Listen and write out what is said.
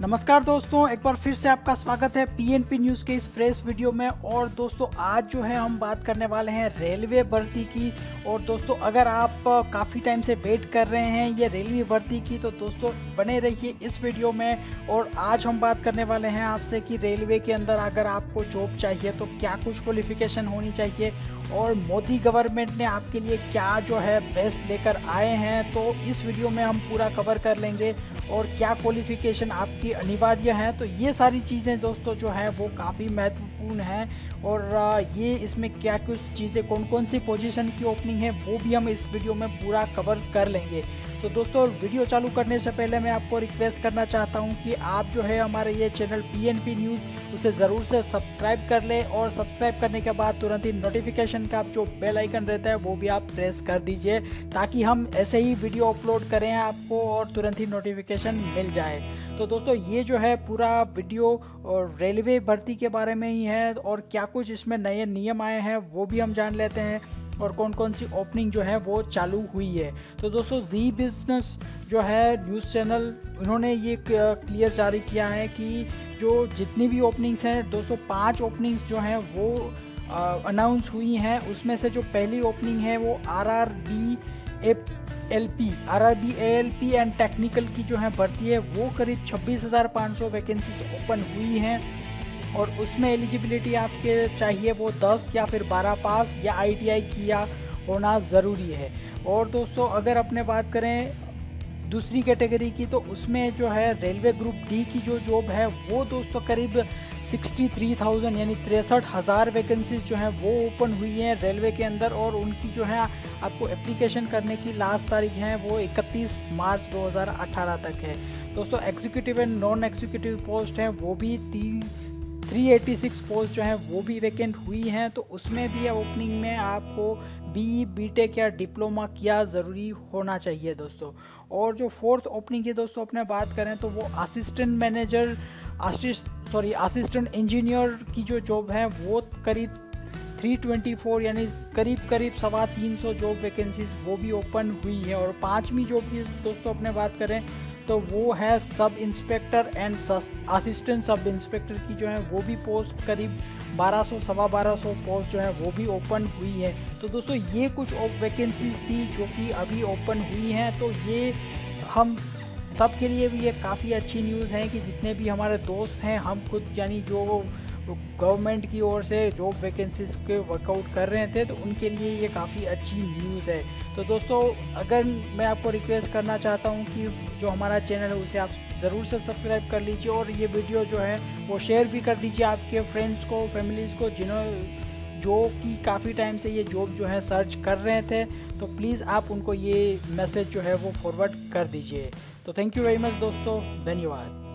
नमस्कार दोस्तों, एक बार फिर से आपका स्वागत है पीएनपी न्यूज़ के इस फ्रेश वीडियो में। और दोस्तों, आज जो है हम बात करने वाले हैं रेलवे भर्ती की। और दोस्तों, अगर आप काफ़ी टाइम से वेट कर रहे हैं ये रेलवे भर्ती की तो दोस्तों, बने रहिए इस वीडियो में। और आज हम बात करने वाले हैं आपसे कि रेलवे के अंदर अगर आपको जॉब चाहिए तो क्या कुछ क्वालिफिकेशन होनी चाहिए? और मोदी गवर्नमेंट ने आपके लिए क्या जो है बेस्ट लेकर आए हैं? तो इस वीडियो में हम पूरा कवर कर लेंगे। और क्या क्वालिफिकेशन आपकी अनिवार्य है? तो ये सारी चीज़ें दोस्तों जो है, वो काफ़ी महत्वपूर्ण हैं। और ये इसमें क्या कुछ चीज़ें कौन कौन सी पोजीशन की ओपनिंग है, वो भी हम इस वीडियो में पूरा कवर कर लेंगे। तो दोस्तों, वीडियो चालू करने से पहले मैं आपको रिक्वेस्ट करना चाहता हूँ कि आप जो है हमारे ये चैनल पीएनपी न्यूज़ उसे ज़रूर से सब्सक्राइब कर लें और सब्सक्राइब करने के बाद तुरंत ही नोटिफिकेशन का जो बेल आइकन रहता है, वो भी आप प्रेस कर दीजिए, ताकि हम ऐसे ही वीडियो अपलोड करें आपको और तुरंत ही नोटिफिकेशन मिल जाए। तो दोस्तों, ये जो है पूरा वीडियो और रेलवे भर्ती के बारे में ही है और क्या कुछ इसमें नए नियम आए हैं, वो भी हम जान लेते हैं। और कौन कौन सी ओपनिंग जो है वो चालू हुई है। तो दोस्तों जी बिज़नेस जो है न्यूज़ चैनल उन्होंने ये क्लियर जारी किया है कि जो जितनी भी ओपनिंग्स हैं 205 ओपनिंग्स जो हैं वो अनाउंस हुई हैं। उसमें से जो पहली ओपनिंग है वो R R B F L P R R B L P and technical की जो है भर्ती है, वो करीब छब्बीस हज़ार पाँच सौ वैकेंसी ओपन हुई हैं। और उसमें एलिजिबिलिटी आपके चाहिए वो 10 या फिर 12 पास या आईटीआई किया होना ज़रूरी है। और दोस्तों अगर अपने बात करें दूसरी कैटेगरी की तो उसमें जो है रेलवे ग्रुप डी की जो जॉब है वो दोस्तों करीब 63,000 यानी तिरसठ हज़ार वैकेंसीज जो हैं वो ओपन हुई हैं रेलवे के अंदर और उनकी जो है आपको एप्लीकेशन करने की लास्ट तारीख है वो 31 मार्च 2018 तक है। दोस्तों executive and non executive post हैं वो भी तीन 386 पोस्ट जो हैं, वो भी वैकेंट हुई हैं तो उसमें भी ओपनिंग में आपको बी बीटेक या डिप्लोमा किया ज़रूरी होना चाहिए दोस्तों। और जो फोर्थ ओपनिंग की दोस्तों अपने बात करें तो वो assistant manager sorry assistant engineer की जो जॉब है, वो करीब 324 यानी करीब करीब सवा तीन सौ जॉब वैकेंसीज वो भी ओपन हुई है। और पाँचवीं जॉब की दोस्तों अपने बात करें तो वो है sub inspector and assistant sub inspector की जो है, वो भी पोस्ट करीब 1200 सवा बारह पोस्ट जो है, वो भी ओपन हुई है। तो दोस्तों, ये कुछ वैकेंसी थी जो कि अभी ओपन हुई हैं। तो ये हम सब के लिए भी ये काफ़ी अच्छी न्यूज़ है कि जितने भी हमारे दोस्त हैं, हम खुद यानी जो गवर्नमेंट की ओर से जॉब वैकेंसीज के वर्कआउट कर रहे थे तो उनके लिए ये काफ़ी अच्छी न्यूज़ है। तो दोस्तों, अगर मैं आपको रिक्वेस्ट करना चाहता हूँ कि जो हमारा चैनल है, उसे आप ज़रूर से सब्सक्राइब कर लीजिए और ये वीडियो जो है, वो शेयर भी कर दीजिए आपके फ्रेंड्स को फैमिलीज़ को, जिन्हों, जो कि काफ़ी टाइम से ये जॉब जो है सर्च कर रहे थे। तो प्लीज़ आप उनको ये मैसेज जो है, वो फॉरवर्ड कर दीजिए। तो थैंक यू वेरी मच दोस्तों, धन्यवाद।